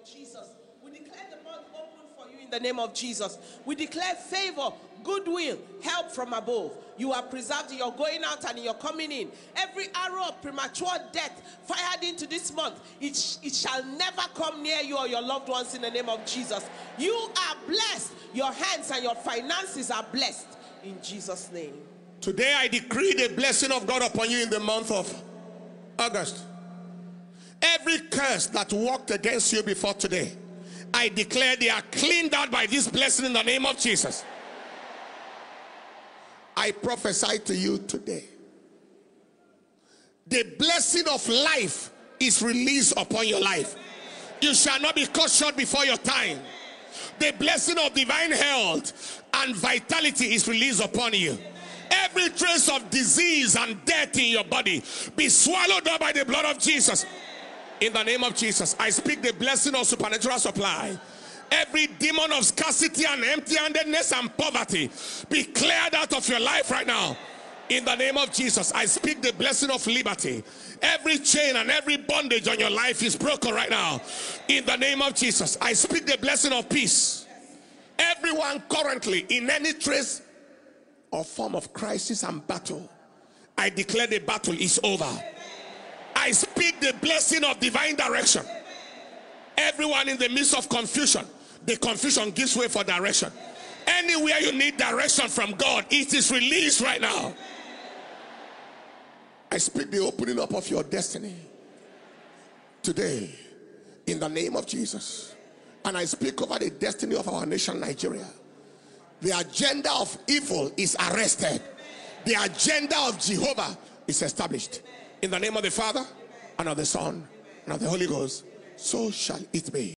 of Jesus. We declare the month open for you in the name of Jesus. We declare favor, goodwill, help from above. You are preserved in your going out and in your coming in. Every arrow of premature death fired into this month, it, sh- it shall never come near you or your loved ones in the name of Jesus. You are blessed. Your hands and your finances are blessed in Jesus' name. Today I decree the blessing of God upon you in the month of August. Every curse that walked against you before today, I declare they are cleaned out by this blessing in the name of Jesus. I prophesy to you today. The blessing of life is released upon your life. You shall not be cut short before your time. The blessing of divine health and vitality is released upon you. Every trace of disease and death in your body be swallowed up by the blood of Jesus. In the name of Jesus, I speak the blessing of supernatural supply. Every demon of scarcity and empty handedness and poverty be cleared out of your life right now. In the name of Jesus, I speak the blessing of liberty. Every chain and every bondage on your life is broken right now. In the name of Jesus, I speak the blessing of peace. Everyone currently in any trace or form of crisis and battle, I declare the battle is over. I speak the blessing of divine direction. Everyone in the midst of confusion, the confusion gives way for direction. Anywhere you need direction from God, it is released right now. I speak the opening up of your destiny today in the name of Jesus. And I speak over the destiny of our nation, Nigeria. The agenda of evil is arrested, the agenda of Jehovah is established. In the name of the Father, and of the Son, and of the Holy Ghost, so shall it be.